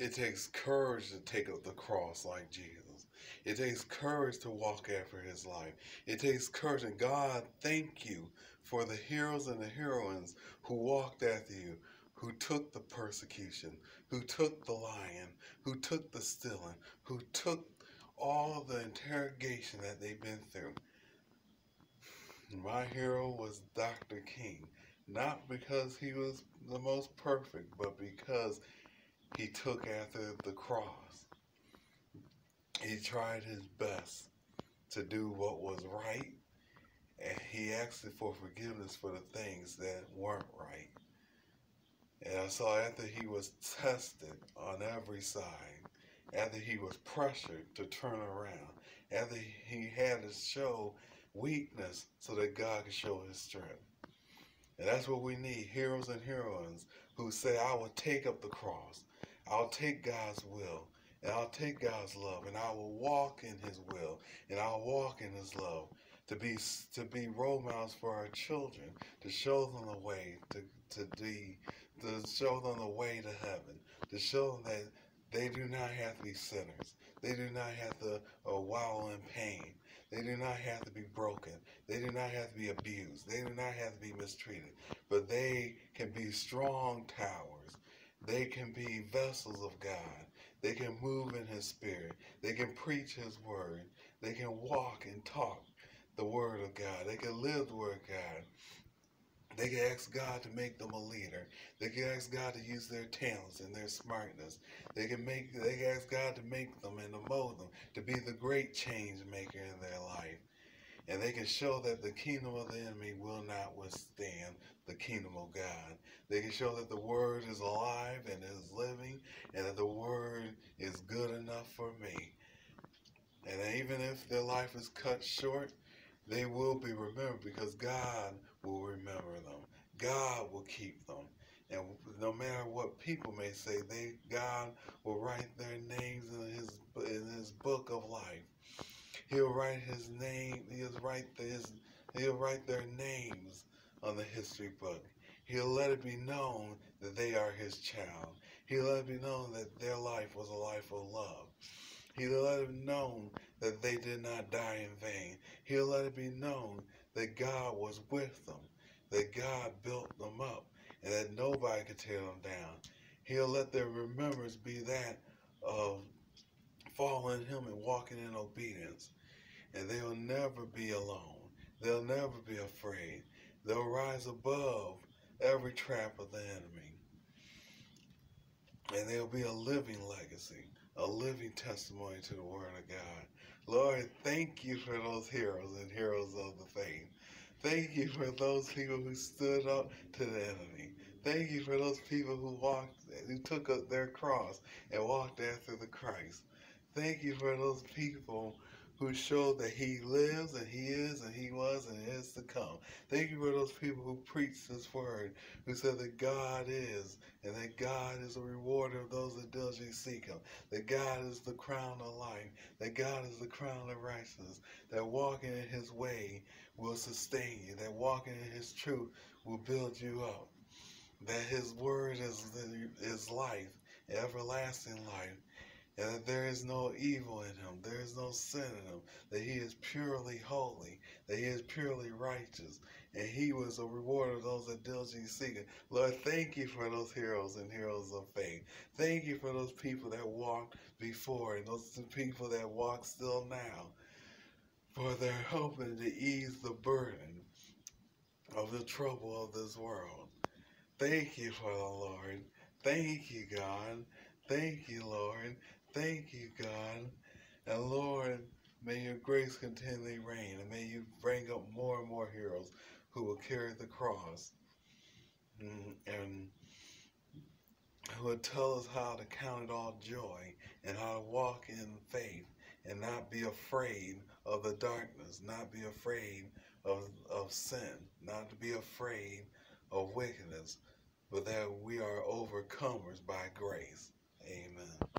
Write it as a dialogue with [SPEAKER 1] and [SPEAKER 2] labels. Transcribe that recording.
[SPEAKER 1] It takes courage to take up the cross like Jesus. It takes courage to walk after his life. It takes courage. And God, thank you for the heroes and the heroines who walked after you, who took the persecution, who took the lying, who took the stealing, who took all the interrogation that they've been through. My hero was Dr. King, not because he was the most perfect, but because he took after the cross. He tried his best to do what was right, and he asked for forgiveness for the things that weren't right. And I saw after he was tested on every side, after he was pressured to turn around, after he had to show weakness so that God could show his strength. And that's what we need heroes and heroines who say, I will take up the cross, I'll take God's will, and I'll take God's love, and I will walk in his will, and I'll walk in his love. To be to be role models for our children, to show them the way to to be, to show them the way to heaven, to show them that they do not have to be sinners. They do not have to uh, wallow in pain. They do not have to be broken. They do not have to be abused. They do not have to be mistreated. But they can be strong towers. They can be vessels of God. They can move in His Spirit. They can preach His Word. They can walk and talk the Word of God. They can live the Word of God. They can ask God to make them a leader. They can ask God to use their talents and their smartness. They can make they can ask God to make them and to mold them to be the great change maker in their life. And they can show that the kingdom of the enemy will not withstand the kingdom of God. They can show that the word is alive and is living and that the word is good enough for me. And even if their life is cut short, they will be remembered because God will remember them. God will keep them. And no matter what people may say, they God will write their names in his in his book of life. He'll write his name. He'll write his. He'll write their names on the history book. He'll let it be known that they are his child. He'll let it be known that their life was a life of love. He'll let it be known that they did not die in vain. He'll let it be known that God was with them, that God built them up, and that nobody could tear them down. He'll let their remembrance be that of following Him and walking in obedience. And they'll never be alone. They'll never be afraid. They'll rise above every trap of the enemy. And they'll be a living legacy, a living testimony to the Word of God. Lord, thank you for those heroes and heroes of the faith. Thank you for those people who stood up to the enemy. Thank you for those people who walked, who took up their cross and walked after the Christ. Thank you for those people who showed that he lives and he is and he was and is to come. Thank you for those people who preached this word, who said that God is and that God is a rewarder of those that diligently seek him, that God is the crown of life, that God is the crown of righteousness, that walking in his way will sustain you, that walking in his truth will build you up, that his word is, is life, everlasting life, and that there is no evil in him, there is no sin in him, that he is purely holy, that he is purely righteous, and he was a reward of those that diligently seek it. Lord, thank you for those heroes and heroes of faith. Thank you for those people that walked before and those people that walk still now, for they're hoping to ease the burden of the trouble of this world. Thank you for the Lord. Thank you, God. Thank you, Lord. Thank you, God. And Lord, may your grace continually reign, and may you bring up more and more heroes who will carry the cross mm, and who will tell us how to count it all joy and how to walk in faith and not be afraid of the darkness, not be afraid of, of sin, not to be afraid of wickedness, but that we are overcomers by grace. Amen.